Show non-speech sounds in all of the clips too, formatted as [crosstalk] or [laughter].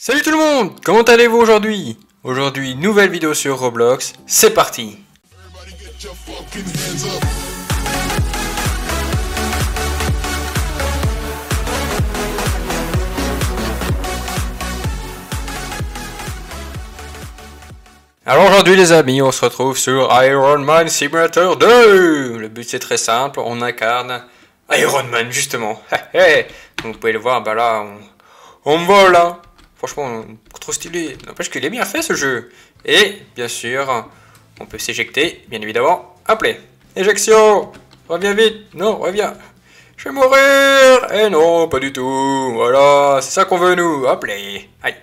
Salut tout le monde Comment allez-vous aujourd'hui? Aujourd'hui, nouvelle vidéo sur Roblox, c'est parti! Alors aujourd'hui les amis, on se retrouve sur Iron Man Simulator 2 Le but c'est très simple, on incarne Iron Man justement. [laughs] Comme vous pouvez le voir, bah là on, on vole hein. Franchement, trop stylé. N'empêche qu'il est bien fait ce jeu. Et bien sûr, on peut s'éjecter, bien évidemment. Appelez. Éjection Reviens vite Non, reviens Je vais mourir Eh non, pas du tout Voilà, c'est ça qu'on veut nous Appelez Aïe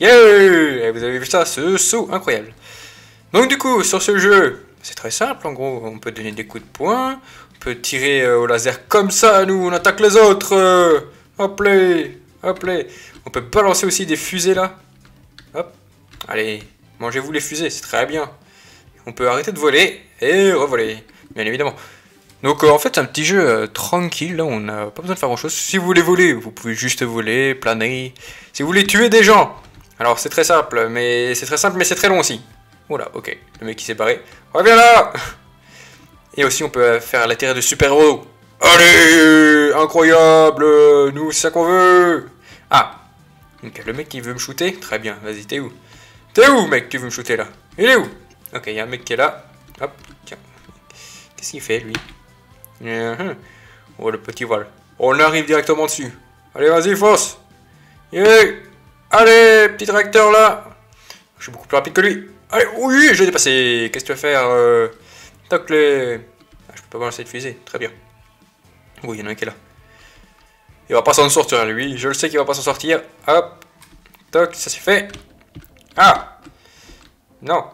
Yeah Vous avez vu ça, ce saut incroyable. Donc du coup, sur ce jeu, c'est très simple en gros. On peut donner des coups de poing, on peut tirer euh, au laser comme ça, nous, on attaque les autres. Appelez Appelez on peut balancer aussi des fusées là. Hop. Allez, mangez-vous les fusées, c'est très bien. On peut arrêter de voler et revoler, bien évidemment. Donc euh, en fait c'est un petit jeu euh, tranquille, là on n'a pas besoin de faire grand chose. Si vous voulez voler, vous pouvez juste voler, planer. Si vous voulez tuer des gens, alors c'est très simple, mais c'est très simple mais c'est très long aussi. Voilà, ok, le mec qui s'est barré. Reviens là [laughs] Et aussi on peut faire terre de super-héros. Allez Incroyable Nous c'est ça qu'on veut Ah Le mec qui veut me shooter Très bien, vas-y, t'es où T'es où, mec, tu veux me shooter là Il est où Ok, il y a un mec qui est là. Hop, tiens. Qu'est-ce qu'il fait, lui uh-huh. Oh, le petit voile. On arrive directement dessus. Allez, vas-y, fonce yeah. Allez, petit tracteur là Je suis beaucoup plus rapide que lui. Allez, oui, je l'ai dépassé. Qu'est-ce que tu vas faire euh... Toc les... Ah, je peux pas balancer de fusée. Très bien. Oui, il y en a un qui est là. Il va pas s'en sortir, lui. Je le sais qu'il va pas s'en sortir. Hop. Toc, ça c'est fait. Ah Non.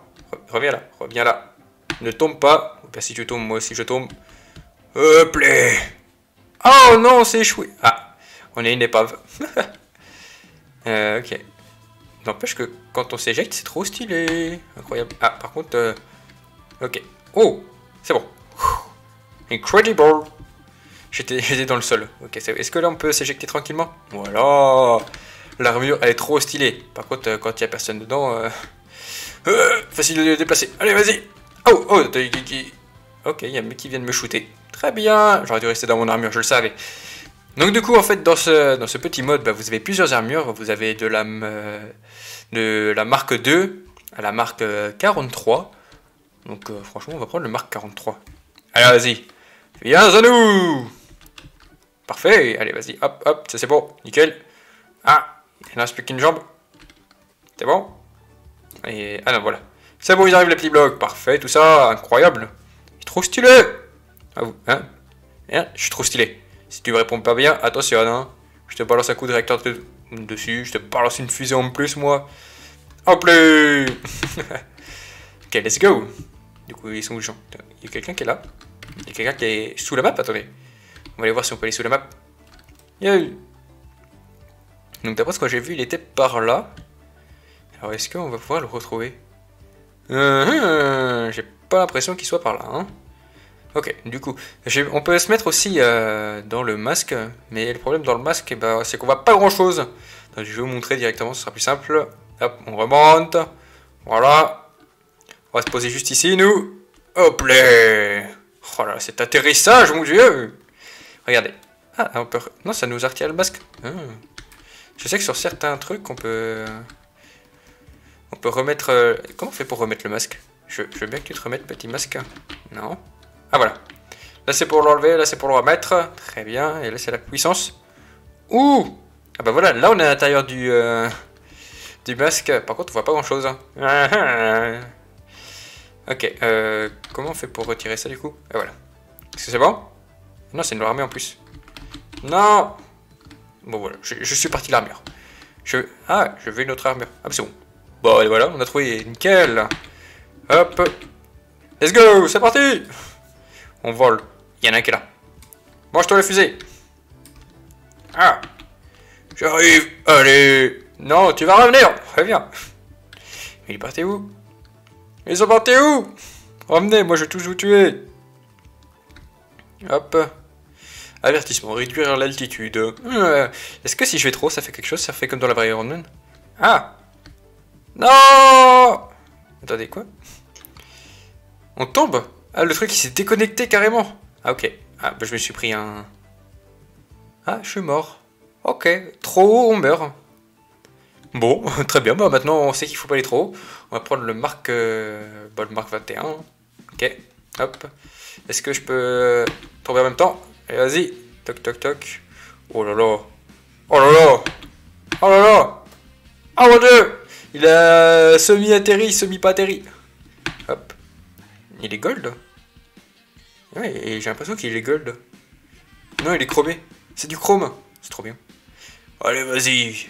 reviens là. Reviens là. Ne tombe pas. Ben, si tu tombes, moi aussi je tombe. Hop. Oh non, c'est échoué. Ah, on est une épave. [laughs] euh, ok. N'empêche que quand on s'éjecte, c'est trop stylé. Incroyable. Ah, par contre... Euh... Ok. Oh C'est bon. Incredible [laughs] J'étais dans le sol. Est-ce que là on peut s'éjecter tranquillement? Voilà L'armure, elle est trop stylée. Par contre, euh, quand il n'y a personne dedans, euh, euh... facile de déplacer. Allez, vas-y Oh, oh, Ok, il y a un mec qui vient de me shooter. Très bien J'aurais dû rester dans mon armure, je le savais. Donc du coup, en fait, dans ce, dans ce petit mode, bah, vous avez plusieurs armures. Vous avez de la, de la marque 2 à la marque 43. Donc franchement, on va prendre le marque 43. Allez, vas-y Viens à nous Parfait, allez, vas-y, hop, hop, ça c'est bon, nickel. Ah, il reste plus qu'une jambe. C'est bon Et, ah non, voilà. C'est bon, ils arrivent les petits blocs, parfait, tout ça, incroyable. Trop stylé Ah vous, hein Hein Je suis trop stylé. Si tu me réponds pas bien, attention, hein. Je te balance un coup de réacteur dessus, je te balance une fusée en plus, moi. Hop là [laughs] Ok, let's go Du coup, ils sont où gens? Il y a quelqu'un qui est là Il y a quelqu'un qui est sous la map, attendez. On va aller voir si on peut aller sous la map. Donc d'après ce que j'ai vu, il était par là. Alors est-ce qu'on va pouvoir le retrouver? Euh, J'ai pas l'impression qu'il soit par là. Hein. ok, du coup, on peut se mettre aussi euh, dans le masque. Mais le problème dans le masque, eh ben, c'est qu'on voit pas grand chose. Donc, je vais vous montrer directement, ce sera plus simple. Hop, on remonte. Voilà. On va se poser juste ici, nous. Hop là Oh là, cet atterrissage, mon dieu Regardez. Ah, on peut... Non, ça nous retire le masque. Ah. Je sais que sur certains trucs, on peut... On peut remettre... Euh, comment on fait pour remettre le masque? Je... veux bien que tu te remettes, petit masque. Non. Ah, voilà. Là, c'est pour l'enlever, là, c'est pour le remettre. Très bien. Et là, c'est la puissance. Ouh Ah bah voilà, là, on est à l'intérieur du... Euh, du masque. Par contre, on voit pas grand-chose. Hein. ok. Euh, comment on fait pour retirer ça, du coup? Ah, voilà. Est-ce que c'est bon? Non, c'est une armée en plus. Non. Bon voilà, je, suis parti de l'armure. Je... Ah, je veux une autre armure. Ah, c'est bon. Bon, et voilà, on a trouvé. Nickel. Hop. Let's go C'est parti. On vole. Il y en a un qui est là. Mange-toi la fusée. Ah. J'arrive. Allez. Non, tu vas revenir. Reviens Il est parti où? Ils sont partis où? Revenez, moi je vais tous vous tuer. Hop Avertissement, réduire l'altitude. Euh, est-ce que si je vais trop, ça fait quelque chose? Ça fait comme dans la vraie Iron Man Ah Non Attendez, quoi? On tombe? Ah, le truc, il s'est déconnecté carrément Ah, ok. Ah, bah, je me suis pris un... Ah, je suis mort. Ok. Trop haut, on meurt. Bon, [laughs] très bien. Bah, maintenant, on sait qu'il faut pas aller trop haut. On va prendre le marque... Euh, bah, le marque 21. Ok. Hop. Est-ce que je peux tomber en même temps? Allez, vas-y. Toc, toc, toc. Oh là là. Oh là là. Oh là là. Oh mon dieu Il a semi-atterri, semi-pas atterri. Hop. Il est gold Ouais, et j'ai l'impression qu'il est gold. Non, il est chromé. C'est du chrome. C'est trop bien. Allez, vas-y.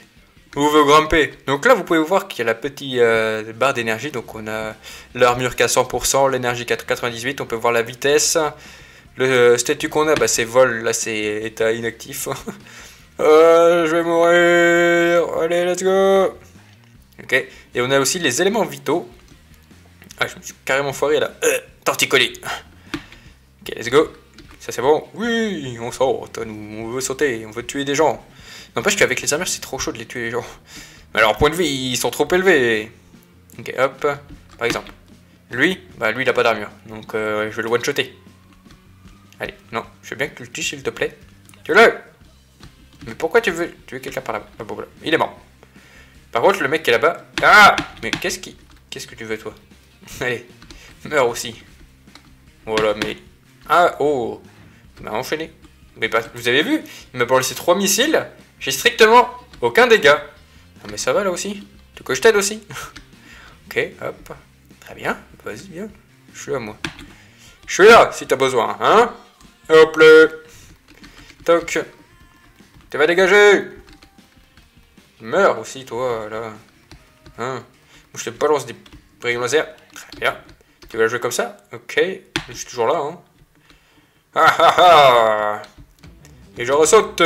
Vous veut grimper. Donc là, vous pouvez voir qu'il y a la petite euh, barre d'énergie. Donc on a l'armure qui a 100%, l'énergie 98. On peut voir la vitesse. Le statut qu'on a, bah, c'est vol. Là, c'est état inactif. [laughs] Euh, je vais mourir. Allez, let's go. Ok. Et on a aussi les éléments vitaux. Ah, je me suis carrément foiré là. Euh, torticolis. Ok, let's go. Ça c'est bon. Oui, on saute. On veut sauter. On veut tuer des gens. N'empêche qu'avec les armures, c'est trop chaud de les tuer les gens. Mais alors, point de vie, ils sont trop élevés. Ok, hop. Par exemple. Lui, bah lui, il a pas d'armure. Donc, euh, je vais le one-shotter. Allez, non. Je veux bien que tu le tues, s'il te plaît. Tu le mais pourquoi tu veux tuer quelqu'un par là-bas? Ah, Il est mort. Par contre, le mec qui est là-bas... Ah Mais qu'est-ce qui... Qu'est-ce que tu veux, toi? [laughs] Allez, meurs aussi. Voilà, mais... Ah, oh Il m'a enchaîné. Mais vous avez vu Il m'a laissé trois missiles. J'ai strictement aucun dégât. Non mais ça va là aussi. Tu que je t'aide aussi [laughs] Ok, hop. Très bien. Vas-y, viens. Je suis là, moi. Je suis là, si t'as besoin, hein Hop là. Toc. Tu vas dégager Meurs aussi, toi, là. Hein Je te balance des rayons laser. Très bien. Tu vas jouer comme ça? Ok. Je suis toujours là, hein. Ah ah ah Et je ressaute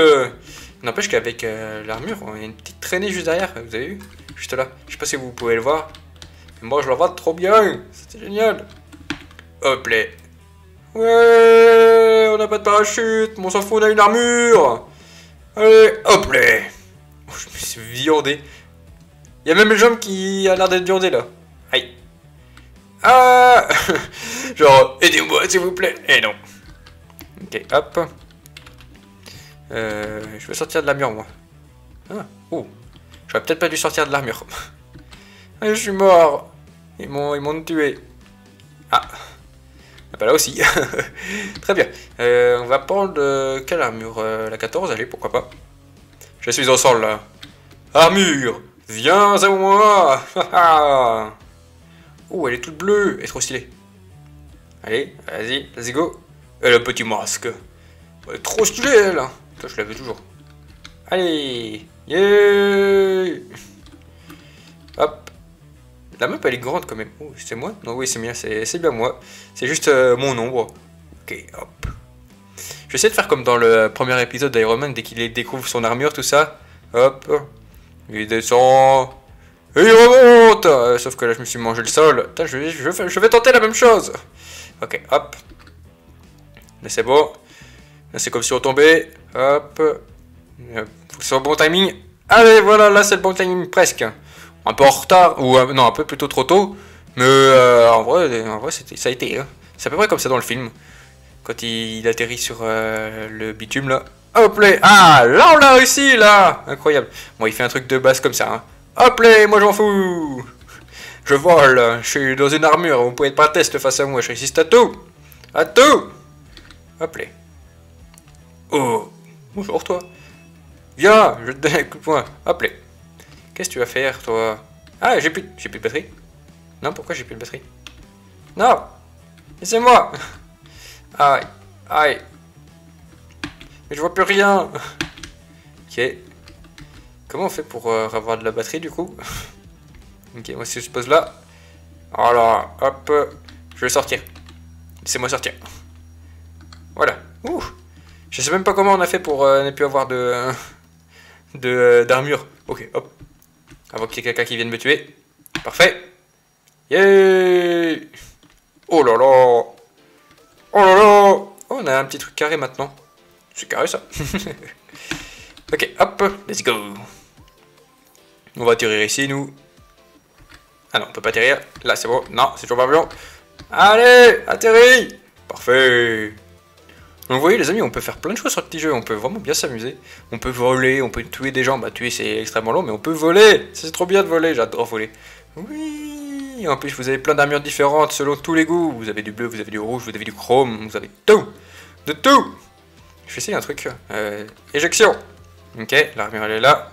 N'empêche qu'avec euh, l'armure, on a une petite traînée juste derrière, vous avez vu? Juste là. Je sais pas si vous pouvez le voir. moi, je le vois trop bien C'était génial Hop là Ouais On n'a pas de parachute Mais on s'en fout, on a une armure Allez, hop là oh, Je me suis viandé. Il y a même le jump qui a l'air d'être viandé là. Aïe. Ah [laughs] Genre, aidez-moi s'il vous plaît. Eh non. Ok, hop. Euh, je vais sortir de l'armure moi. Ah, oh. J'aurais peut-être pas dû sortir de l'armure. [laughs] je suis mort. Ils m'ont tué. Ah. Ah bah là aussi. [laughs] Très bien. Euh, on va prendre euh, quelle armure euh, La 14, allez, pourquoi pas. Je suis au sol là. Armure Viens à moi [laughs] Oh, elle est toute bleue. Elle est trop stylée. Allez, vas-y, let's go. Et le petit masque. Elle est trop stylée elle. Hein. je l'avais toujours. Allez Yeah Hop la map elle est grande quand même. Oh, c'est moi? Non, oui, c'est bien, c'est bien moi. C'est juste euh, mon ombre. Ok, hop. Je vais essayer de faire comme dans le premier épisode d'Iron Man, dès qu'il découvre son armure, tout ça. Hop. Il descend. Et il remonte euh, Sauf que là, je me suis mangé le sol. je, vais, tenter la même chose. Ok, hop. Là, c'est bon. C'est comme si on tombait. Hop. Faut que bon timing. Allez, voilà, là, c'est le bon timing, presque un peu en retard, ou non, un peu plutôt trop tôt. Mais euh, en vrai, en ça a été. Hein. C'est à peu près comme ça dans le film. Quand il, atterrit sur euh, le bitume là. Hop là Ah, là on l'a réussi là Incroyable. Bon, il fait un truc de base comme ça. Hein. Hop là, moi j'en fous Je vole, je suis dans une armure, vous pouvez pas test face à moi, je résiste à tout À tout Hop là. Oh Bonjour toi Viens, je te donne un coup de poing. Hop là. Qu'est-ce que tu vas faire, toi? Ah, j'ai plus, j'ai plus de batterie. Non, pourquoi j'ai plus de batterie? Non Laissez-moi [laughs] Aïe, aïe. Mais je vois plus rien. [laughs] Ok. Comment on fait pour euh, avoir de la batterie, du coup? [laughs] Ok, moi, si je pose là. Voilà, hop. Je vais sortir. Laissez-moi sortir. Voilà. Ouh. Je sais même pas comment on a fait pour euh, ne plus avoir de... de d'armure. Ok, hop. Avant qu'il y ait quelqu'un qui vienne me tuer. Parfait. Yeah Oh là là Oh là là oh, On a un petit truc carré maintenant. C'est carré ça. [laughs] ok, hop, let's go. On va atterrir ici, nous. Ah non, on peut pas atterrir. Là, c'est bon. Non, c'est toujours pas bon. Allez, atterris Parfait donc vous voyez les amis, on peut faire plein de choses sur le petit jeu, on peut vraiment bien s'amuser. On peut voler, on peut tuer des gens, bah tuer c'est extrêmement long, mais on peut voler C'est trop bien de voler, j'adore voler. Oui En plus vous avez plein d'armures différentes selon tous les goûts. Vous avez du bleu, vous avez du rouge, vous avez du chrome, vous avez tout De tout Je vais essayer un truc. Euh, éjection Ok, l'armure elle est là.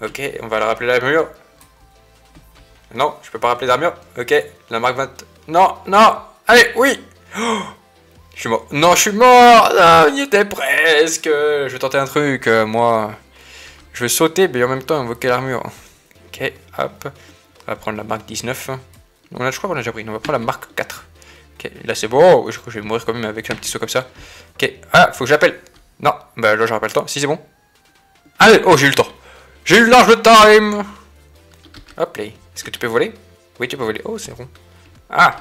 Ok, on va la rappeler l'armure. Non, je peux pas rappeler l'armure. Ok, la marque 20... Non, non Allez, oui oh je suis mort. Non, je suis mort ah, Il était presque Je vais tenter un truc, euh, moi. Je vais sauter, mais en même temps invoquer l'armure. Ok, hop. On va prendre la marque 19. On a, je crois qu'on a déjà pris. On va prendre la marque 4. Ok, là c'est bon. Je crois que je vais mourir quand même avec un petit saut comme ça. Ok, ah, faut que j'appelle. Non, bah là j'appelle le temps. Si c'est bon. Allez, oh, j'ai eu le temps. J'ai eu large time Hop là. Est-ce que tu peux voler? Oui, tu peux voler. Oh, c'est rond. Ah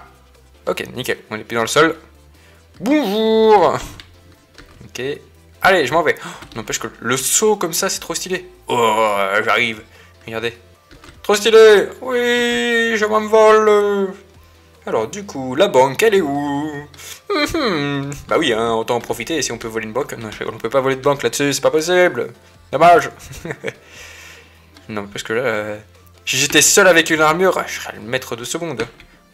Ok, nickel. On est plus dans le sol. Bonjour Ok. Allez, je m'en vais. Oh, n'empêche que le saut comme ça, c'est trop stylé. Oh, j'arrive. Regardez. Trop stylé Oui, je m'envole Alors, du coup, la banque, elle est où? Mhm. Bah oui, hein, autant en profiter si on peut voler une banque. Non, on peut pas voler de banque là-dessus, c'est pas possible. Dommage. [laughs] non, parce que là, euh, si j'étais seul avec une armure, je serais le maître de ce monde.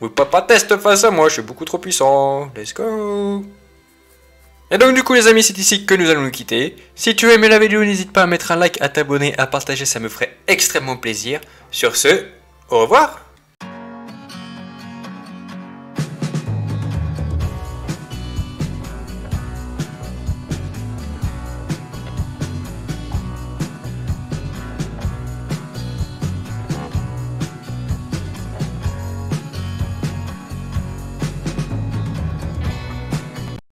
Oui, papa teste face à moi, je suis beaucoup trop puissant. Let's go Et donc du coup les amis, c'est ici que nous allons nous quitter. Si tu as aimé la vidéo, n'hésite pas à mettre un like, à t'abonner, à partager, ça me ferait extrêmement plaisir. Sur ce, au revoir